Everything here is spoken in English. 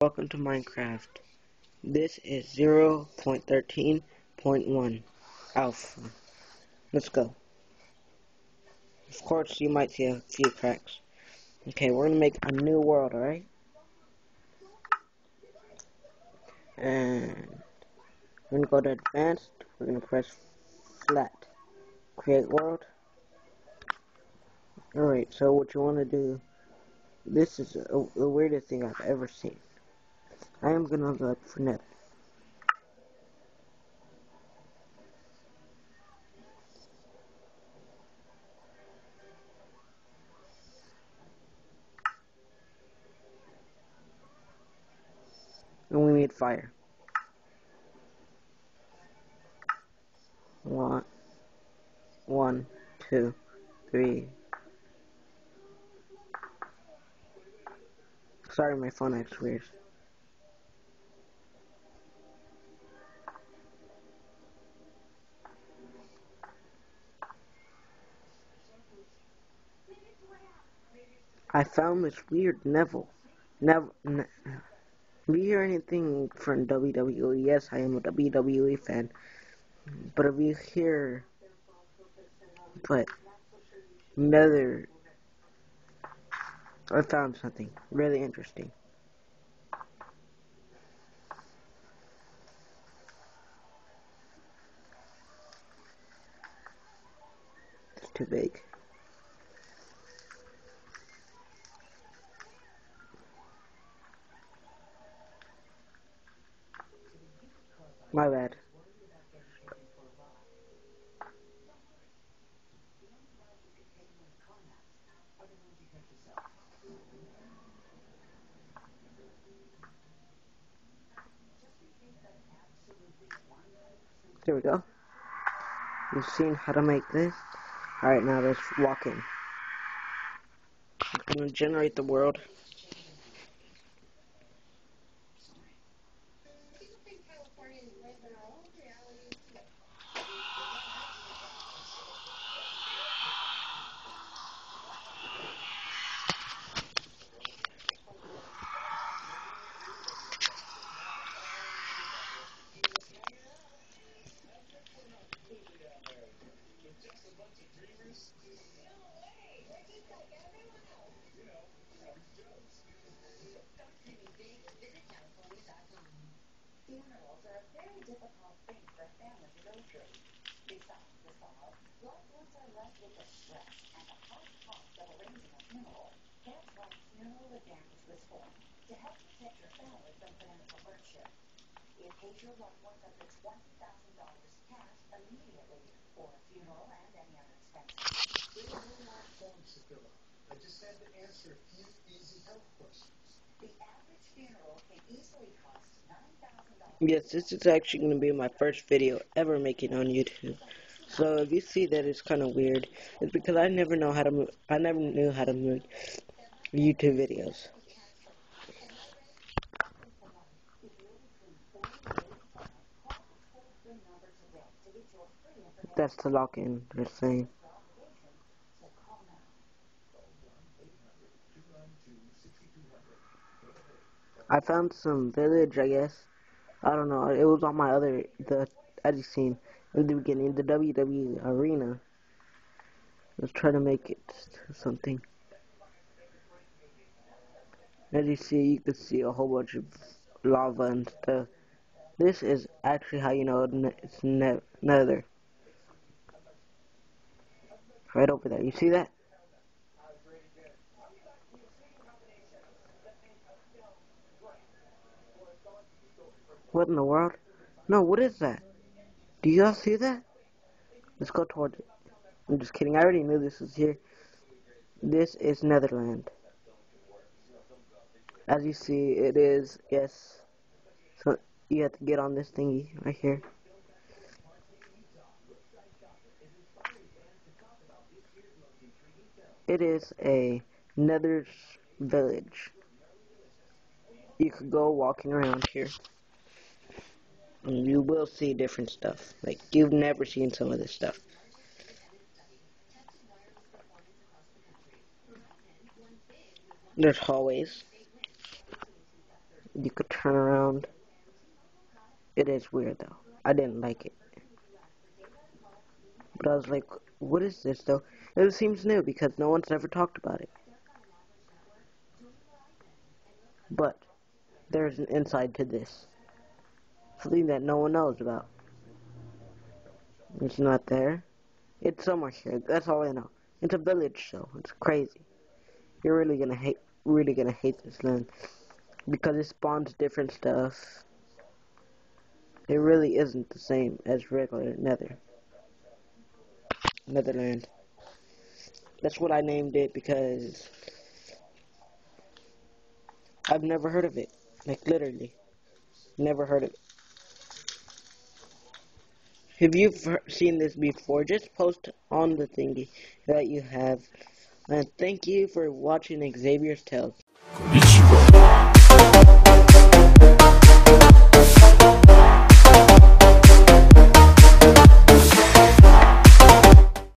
Welcome to Minecraft. This is 0.13.1 Alpha. Let's go. Of course, you might see a few cracks. Okay, we're gonna make a new world, alright? And we're gonna go to advanced. We're gonna press flat. Create world. Alright, so what you wanna do, this is a, the weirdest thing I've ever seen. I am gonna look for net. And we made fire. One, one, two, three. Sorry, my phone acts weird. I found this weird Neville. Never. Ne if you hear anything from WWE, yes, I am a WWE fan. But if you hear, but another, I found something really interesting. It's too big. My bad. There we go. You've seen how to make this. Alright, now let's walk in. I'm gonna generate the world. Funerals are a very difficult thing for a to go through. Besides the sorrow, loved ones are left with the stress and the hard cost of arranging a funeral. That's why Funeral Advantage was formed, to help protect your family from financial hardship. Pays your loved ones up to $20,000 cash immediately for a funeral and any other expenses. I just had to answer a few easy health questions. The average funeral can easily cost $9,000. Yes, this is actually going to be my first video ever making on YouTube. So if you see that it's kind of weird, it's because I never know how to I never knew how to make YouTube videos. That's to lock in the thing. I found some village, I guess. I don't know. It was on my other the as you seen in the beginning, the WWE arena. Let's try to make it something. As you see, you can see a whole bunch of lava and stuff. This is actually how you know it's ne- nether. Right over there. You see that? What in the world? No, what is that? Do y'all see that? Let's go towards it. I'm just kidding. I already knew this was here. This is Netherland. As you see, it is, yes. So, you have to get on this thingy right here. It is a Nether village. You could go walking around here. And you will see different stuff. Like, you've never seen some of this stuff. There's hallways. You could turn around. It is weird though. I didn't like it. But I was like, what is this though? It seems new because no one's ever talked about it. But there's an inside to this. Something that no one knows about. It's not there. It's somewhere here. That's all I know. It's a village show. It's crazy. You're really gonna hate really gonna hate this land. Because it spawns different stuff. It really isn't the same as regular Nether. Netherland. That's what I named it because I've never heard of it. Like literally. Never heard of it. If you've seen this before, just post on the thingy that you have. And thank you for watching Xavier's Tales.